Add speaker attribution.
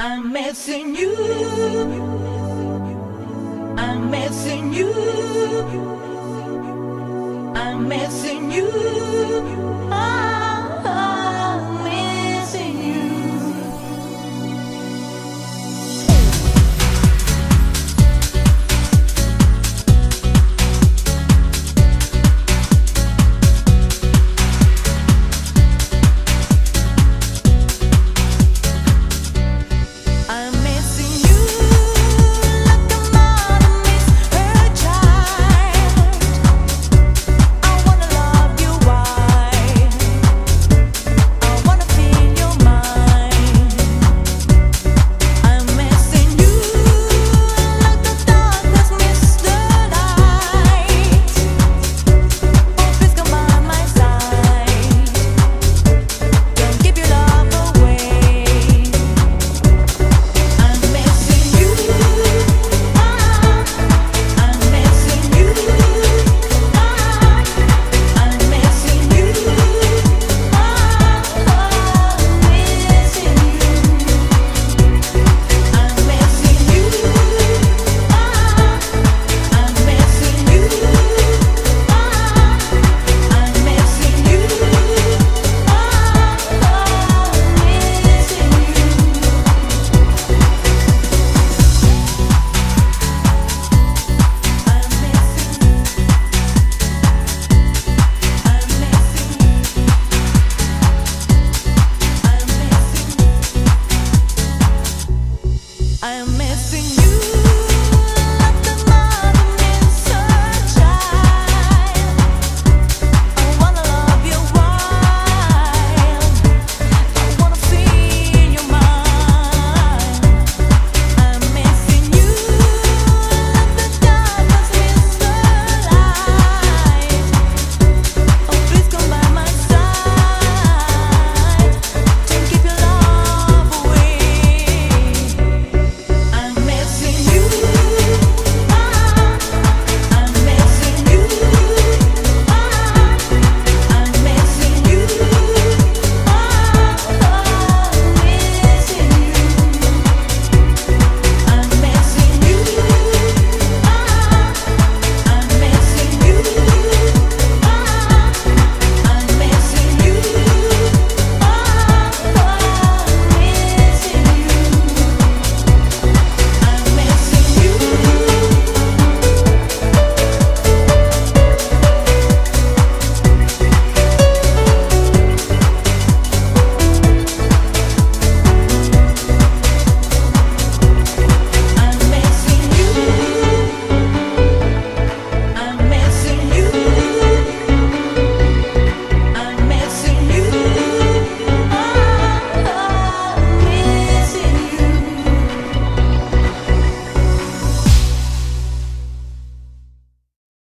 Speaker 1: I'm missing you. I'm missing you. I'm missing you. I am